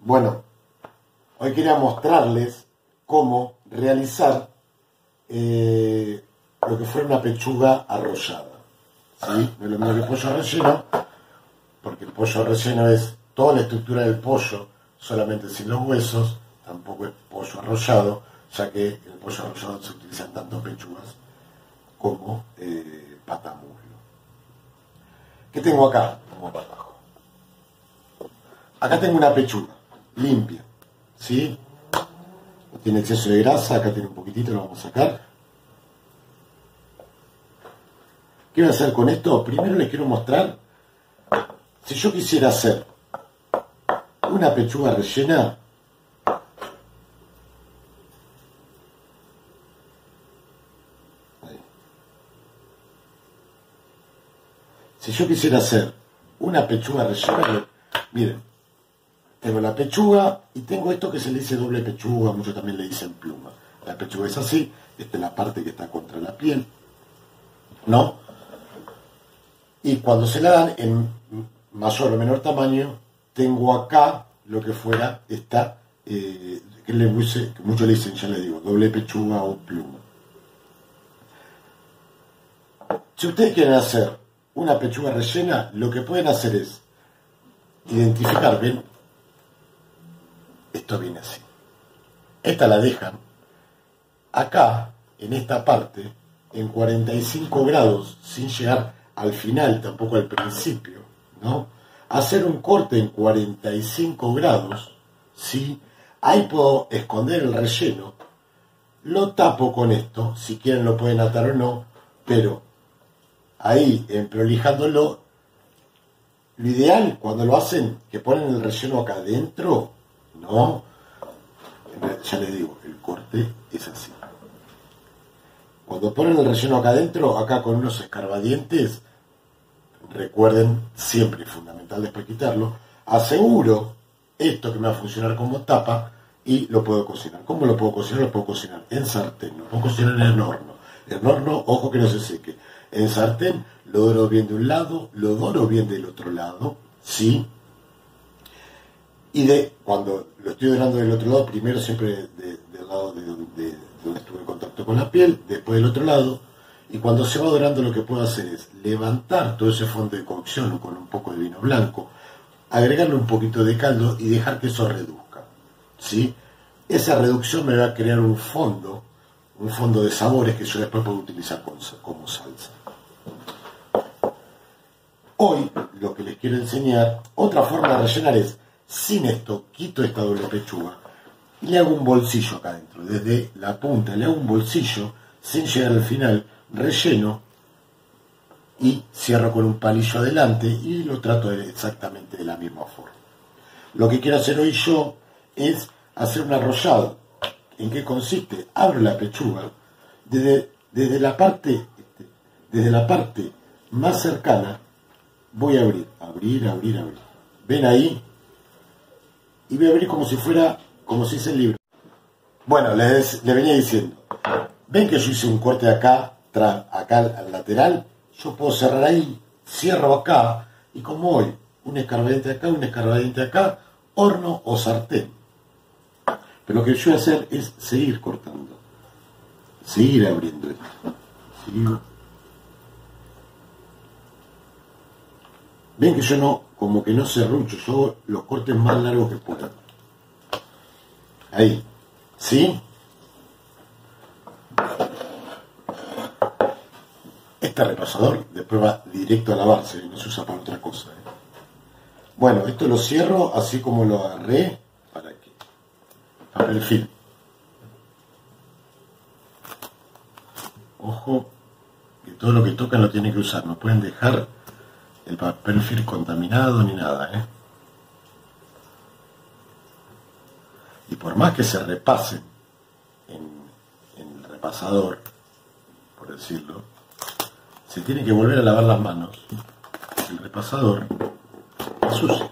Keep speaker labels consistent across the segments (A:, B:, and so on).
A: Bueno, hoy quería mostrarles cómo realizar eh, lo que fuera una pechuga arrollada. ¿sí? No es lo mismo que pollo relleno, porque el pollo relleno es toda la estructura del pollo, solamente sin los huesos, tampoco es pollo arrollado, ya que el pollo arrollado se utilizan tanto pechugas como eh, patamuslo. ¿Qué tengo acá? Vamos abajo. Acá tengo una pechuga, limpia, ¿sí? No tiene exceso de grasa, acá tiene un poquitito, lo vamos a sacar. ¿Qué voy a hacer con esto? Primero les quiero mostrar, si yo quisiera hacer una pechuga rellena, si yo quisiera hacer una pechuga rellena, miren, tengo la pechuga y tengo esto que se le dice doble pechuga, muchos también le dicen pluma. La pechuga es así, esta es la parte que está contra la piel, ¿no? Y cuando se la dan en mayor o menor tamaño, tengo acá lo que fuera esta, eh, que, le que muchos le dicen, ya le digo, doble pechuga o pluma. Si ustedes quieren hacer una pechuga rellena, lo que pueden hacer es identificar, bien, esto viene así. Esta la dejan acá, en esta parte, en 45 grados, sin llegar al final, tampoco al principio, ¿no? Hacer un corte en 45 grados, ¿sí? Ahí puedo esconder el relleno, lo tapo con esto, si quieren lo pueden atar o no, pero ahí, en prolijándolo, lo ideal cuando lo hacen, que ponen el relleno acá adentro, no, ya les digo, el corte es así. Cuando ponen el relleno acá adentro, acá con unos escarbadientes, recuerden, siempre es fundamental después quitarlo, aseguro esto que me va a funcionar como tapa y lo puedo cocinar. ¿Cómo lo puedo cocinar? Lo puedo cocinar en sartén, lo puedo cocinar en el horno. En horno, ojo que no se seque. En sartén lo doro bien de un lado, lo doro bien del otro lado, ¿sí? Y de cuando lo estoy dorando del otro lado, primero siempre del lado de, donde estuve en contacto con la piel, después del otro lado, y cuando se va dorando lo que puedo hacer es levantar todo ese fondo de cocción con un poco de vino blanco, agregarle un poquito de caldo y dejar que eso reduzca. ¿sí? Esa reducción me va a crear un fondo, un fondo de sabores que yo después puedo utilizar como salsa. Hoy lo que les quiero enseñar, otra forma de rellenar es sin esto, quito esta doble pechuga y le hago un bolsillo acá adentro. Desde la punta le hago un bolsillo sin llegar al final, relleno y cierro con un palillo adelante y lo trato exactamente de la misma forma. Lo que quiero hacer hoy yo es hacer un arrollado. ¿En qué consiste? Abro la pechuga desde, desde la parte desde la parte más cercana voy a abrir, abrir, abrir, abrir. ¿Ven ahí? Y voy a abrir como si fuera, como si dice el libro. Bueno, les, venía diciendo, ven que yo hice un corte acá, acá al lateral, yo puedo cerrar ahí, cierro acá, y como hoy, un escarbadiente acá, un escarbadiente acá, horno o sartén. Pero lo que yo voy a hacer es seguir cortando, seguir abriendo esto. Ven que yo no, como que no serrucho, yo los cortes más largos que pueda. Ahí. ¿Sí? Este repasador después va directo a lavarse no se usa para otra cosa. ¿eh? Bueno, esto lo cierro así como lo agarré para que papel film. Ojo, que todo lo que tocan lo tienen que usar, no pueden dejar el papel contaminado ni nada. ¿eh? Y por más que se repase en, el repasador, por decirlo, se tiene que volver a lavar las manos. El repasador es sucio.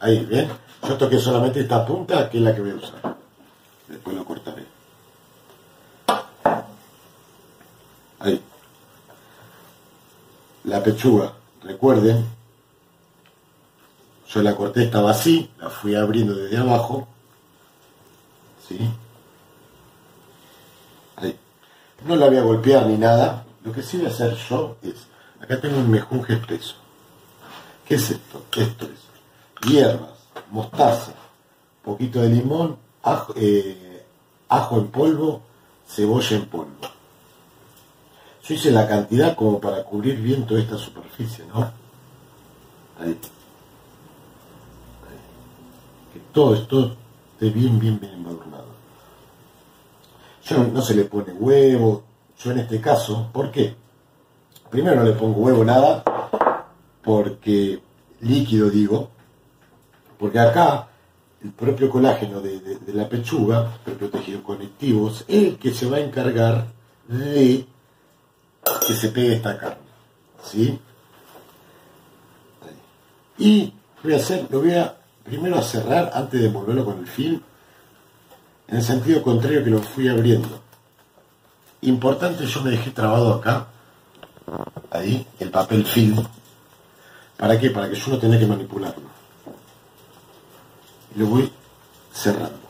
A: Ahí, ¿ven? Yo toqué solamente esta punta que es la que voy a usar. Después lo cortaré. Ahí. La pechuga recuerden, Yo la corté, estaba así, la fui abriendo desde abajo. ¿Sí? Ahí. No la voy a golpear ni nada. Lo que sí voy a hacer yo es, acá tengo un mejunje expreso. ¿Qué es esto? Esto es hierbas, mostaza, poquito de limón, ajo, eh, ajo en polvo, cebolla en polvo. Yo hice la cantidad como para cubrir bien toda esta superficie, ¿no? Ahí. Que todo esto esté bien, bien, bien embadurnado. Yo no se le pone huevo, yo en este caso, ¿por qué? Primero no le pongo huevo nada, porque líquido digo, porque acá el propio colágeno de, la pechuga, el propio tejido conectivo, es el que se va a encargar de que se pegue esta carne. ¿Sí? Y voy a hacer, lo voy a primero a cerrar antes de envolverlo con el film, en el sentido contrario que lo fui abriendo. Importante, yo me dejé trabado acá, ahí, el papel film. ¿Para qué? Para que yo no tenga que manipularlo. Lo voy cerrando.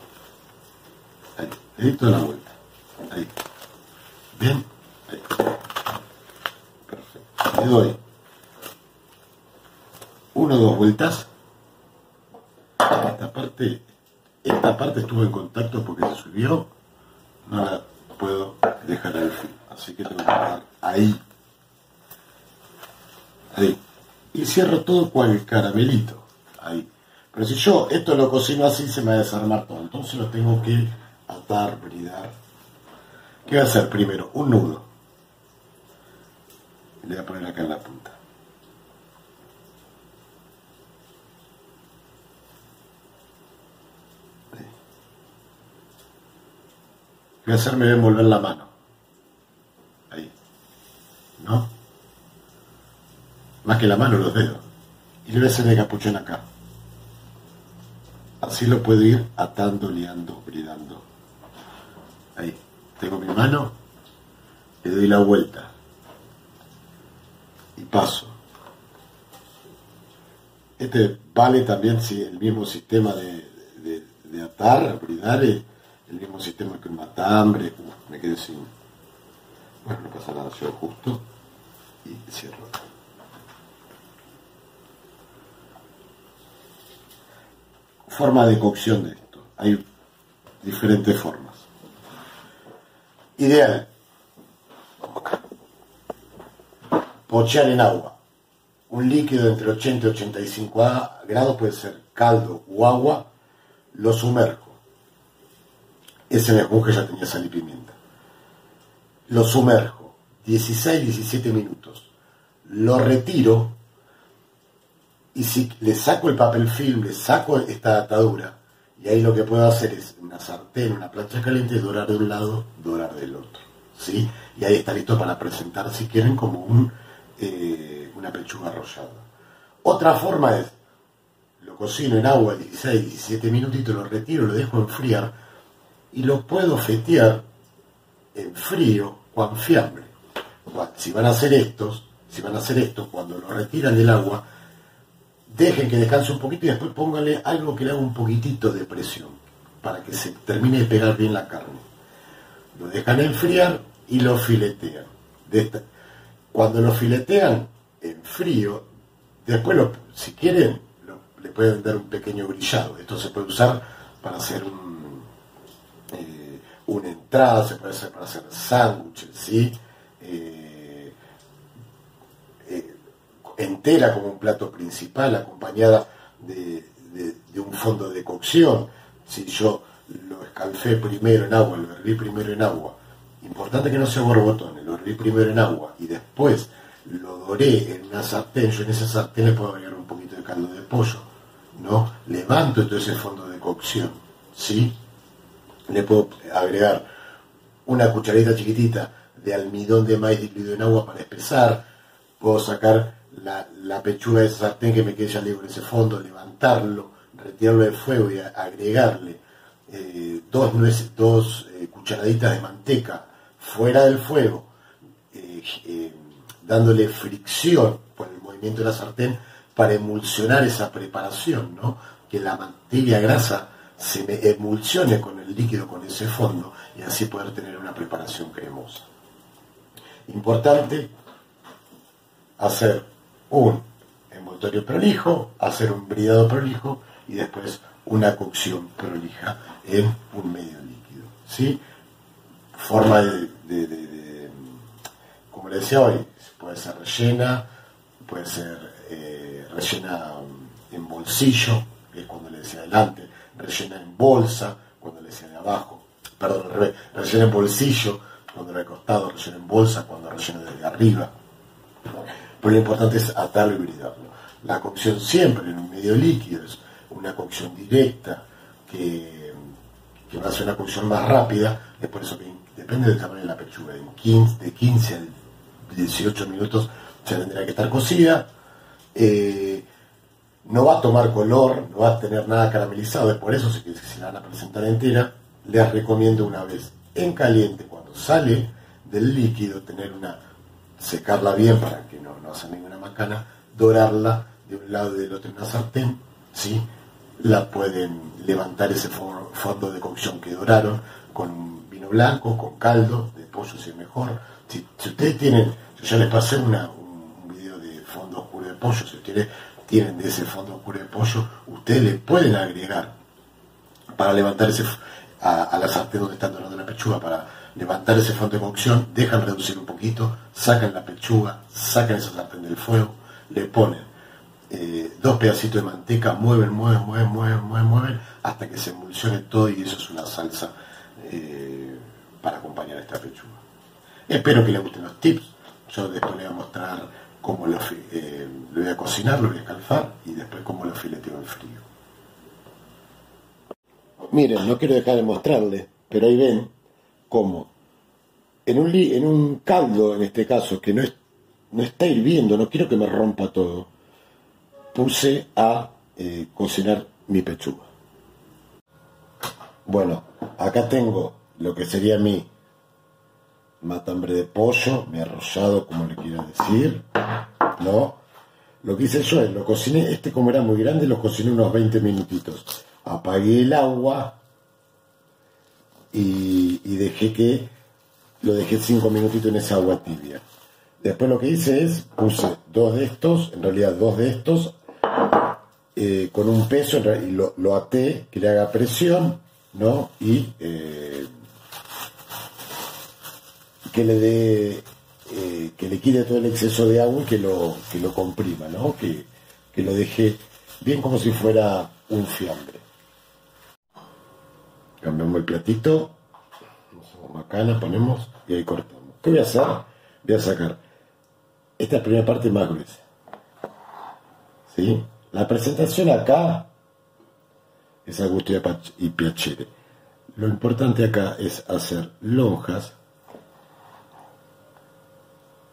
A: Ahí, le toda la vuelta. Ahí. Perfecto. Le doy una o dos vueltas. Esta parte, esta parte estuvo en contacto porque se subió. No la puedo dejar al. Así que tengo que dejar ahí. Ahí. Y cierro todo el caramelito. Ahí. Pero si yo esto lo cocino así, se me va a desarmar todo. Entonces lo tengo que atar, bridar. ¿Qué voy a hacer primero? Un nudo. Le voy a poner acá en la punta. voy a hacer? Me voy a envolver la mano. Ahí. ¿No? Más que la mano, los dedos. Y le voy a hacer el capuchón acá. Así lo puedo ir atando, liando, bridando. Ahí. Tengo mi mano, le doy la vuelta. Y paso. Este vale también si el mismo sistema de, atar, bridar, el mismo sistema que un matambre, me quedé sin. Bueno, no pasa nada, yo justo y cierro. Forma de cocción de esto. Hay diferentes formas. Ideal. Pochear en agua. Un líquido entre 80 y 85 grados puede ser caldo o agua. Lo sumerjo ese mejunje ya tenía sal y pimienta. Lo sumerjo 16-17 minutos. Lo retiro y si le saco el papel film, le saco esta atadura, y ahí lo que puedo hacer es una sartén, una plancha caliente, dorar de un lado, dorar del otro. ¿sí? Y ahí está listo para presentar, si quieren, como un, eh, una pechuga arrollada. Otra forma es, lo cocino en agua 16-17 minutitos, lo retiro, lo dejo enfriar, y lo puedo fetear en frío o en fiambre. Si van a hacer estos, si van a hacer esto, cuando lo retiran del agua, dejen que descanse un poquito y después pónganle algo que le haga un poquitito de presión para que se termine de pegar bien la carne. Lo dejan enfriar y lo filetean. Cuando lo filetean en frío, después si quieren le pueden dar un pequeño grillado. Esto se puede usar para hacer un una entrada, se puede hacer para hacer sándwiches, ¿sí? Eh, eh, entera como un plato principal, acompañada de, un fondo de cocción. Si yo lo escalfé primero en agua, lo herví primero en agua, importante que no sea borbotones, lo herví primero en agua y después lo doré en una sartén, yo en esa sartén le puedo agregar un poquito de caldo de pollo, ¿no? Levanto todo ese fondo de cocción, ¿sí? le puedo agregar una cucharita chiquitita de almidón de maíz diluido en agua para espesar, puedo sacar la, pechuga de sartén que me quede ya libre ese fondo, levantarlo, retirarlo del fuego y agregarle eh, dos, dos eh, cucharaditas de manteca fuera del fuego, eh, dándole fricción por el movimiento de la sartén para emulsionar esa preparación, ¿no? Que la materia grasa se emulsione con el líquido, con ese fondo, y así poder tener una preparación cremosa. Importante hacer un envoltorio prolijo, hacer un bridado prolijo y después una cocción prolija en un medio líquido. ¿sí? Forma de, como le decía hoy, puede ser rellena, puede ser eh, rellena en bolsillo, que es cuando le decía adelante, rellena en bolsa, cuando le decía de abajo, perdón, rellena en bolsillo, cuando le he costado, rellena en bolsa, cuando rellena desde arriba. Pero lo importante es atarlo y bridarlo. La cocción siempre en un medio líquido es una cocción directa que, va a ser una cocción más rápida, es por eso que depende del tamaño de la pechuga, en 15, de 15 a 18 minutos se tendrá que estar cocida. Eh, no va a tomar color, no va a tener nada caramelizado, es por eso que si la van a presentar entera, les recomiendo una vez en caliente, cuando sale del líquido, tener una, secarla bien para que no, no haga ninguna macana, dorarla de un lado y del otro en una sartén, ¿sí? la pueden levantar ese fondo de cocción que doraron con blanco, con caldo, de pollo si es mejor. Si, ustedes tienen, yo ya les pasé una, un video de fondo oscuro de pollo, si ustedes tienen de ese fondo oscuro de pollo, ustedes le pueden agregar para levantar ese a, la sartén donde están dorando la pechuga para levantar ese fondo de cocción, dejan reducir un poquito, sacan la pechuga, sacan esa sartén del fuego, le ponen eh, dos pedacitos de manteca, mueven, mueven, mueven, mueven, mueven, mueven, hasta que se emulsione todo y eso es una salsa eh, para acompañar esta pechuga. Espero que les gusten los tips. Yo después les voy a mostrar cómo lo, eh, lo voy a cocinar, lo voy a escalfar y después cómo lo fileteo en frío. Miren, no quiero dejar de mostrarles, pero ahí ven cómo en un, caldo, en este caso, que no está hirviendo, no quiero que me rompa todo, puse a eh, cocinar mi pechuga. Bueno, acá tengo lo que sería mi matambre de pollo, mi arrollado, como le quiero decir, ¿no? Lo que hice yo es, lo cociné, este como era muy grande, lo cociné unos 20 minutitos. Apagué el agua y, dejé que, lo dejé 5 minutitos en esa agua tibia. Después lo que hice es, puse dos de estos, en realidad dos de estos, eh, con un peso y lo, lo, até, que le haga presión, ¿no? Y eh, que le dé, eh, que le quite todo el exceso de agua y que lo, que lo comprima, ¿no? Que, que lo deje bien como si fuera un fiambre. Cambiamos el platito, macana, ponemos y ahí cortamos. ¿Qué voy a hacer? Voy a sacar esta primera parte más gruesa. ¿Sí? La presentación acá es a gusto y piacere. Lo importante acá es hacer lonjas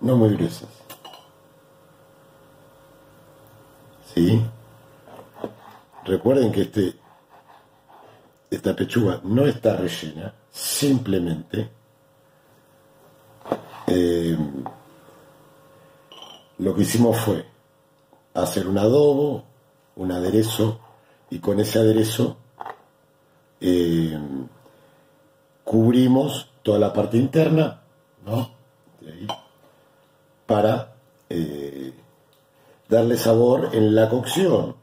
A: no muy gruesas. ¿Sí? Recuerden que este, esta pechuga no está rellena, simplemente eh, lo que hicimos fue hacer un adobo, un aderezo y con ese aderezo eh, cubrimos toda la parte interna, ¿no? Para eh, darle sabor en la cocción.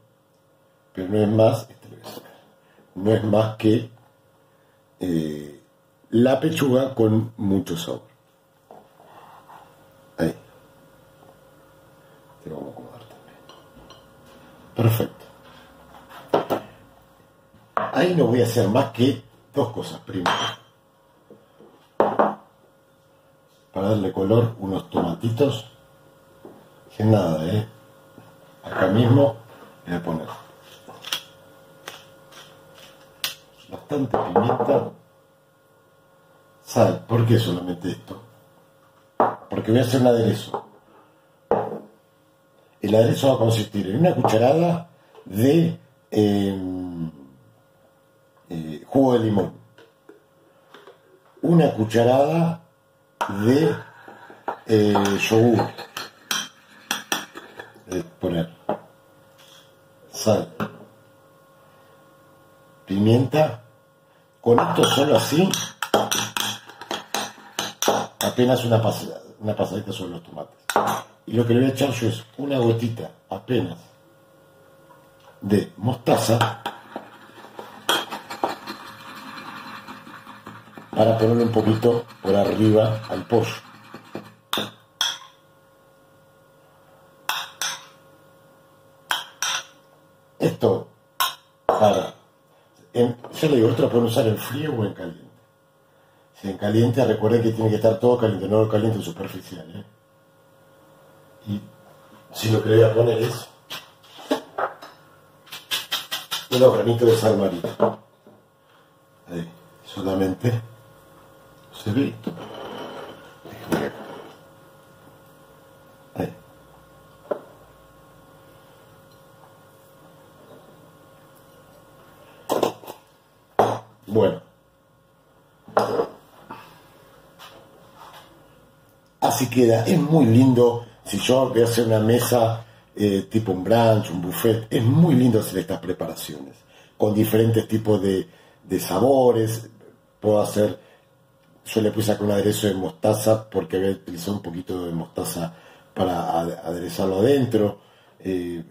A: Pero no es más, este no es más que eh, la pechuga con mucho sabor. Ahí. Te vamos a Perfecto. Ahí no voy a hacer más que dos cosas. Primero, para darle color, unos tomatitos. Sin nada, ¿eh? Acá mismo voy a poner bastante pimienta. Sal. ¿Por qué solamente esto? Porque voy a hacer un aderezo. El aderezo va a consistir en una cucharada de em, eh, jugo de limón, una cucharada de eh, yogur, poner, sal, pimienta, con esto solo así, apenas una, una pasadita sobre los tomates. Y lo que le voy a echar yo es una gotita apenas de mostaza para ponerle un poquito por arriba al pollo. Esto para, en, ya le digo, esto lo pueden usar en frío o en caliente. Si en caliente, recuerden que tiene que estar todo caliente, no caliente superficial. ¿eh? Y si lo que le voy a poner es unos granitos de sal marina. Ahí, solamente Bueno. Así queda, es muy lindo. Si yo voy a hacer una mesa eh, tipo un brunch, un buffet, es muy lindo hacer estas preparaciones, con diferentes tipos de, sabores. Puedo hacer, yo le puse acá un aderezo de mostaza porque había utilizado un poquito de mostaza para aderezarlo adentro. Eh,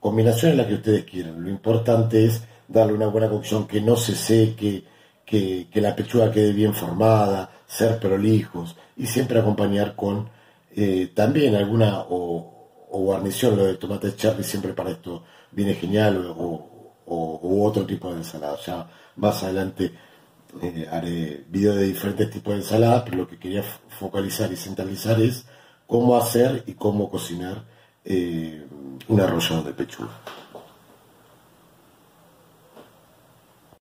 A: combinación en la que ustedes quieran. Lo importante es darle una buena cocción, que no se seque, que, que la pechuga quede bien formada, ser prolijos y siempre acompañar con eh, también alguna o, guarnición, lo de tomate cherry siempre para esto viene genial o, otro tipo de ensalada. Ya más adelante eh, haré video de diferentes tipos de ensaladas, pero lo que quería focalizar y centralizar es cómo hacer y cómo cocinar eh, un arrollado de pechuga.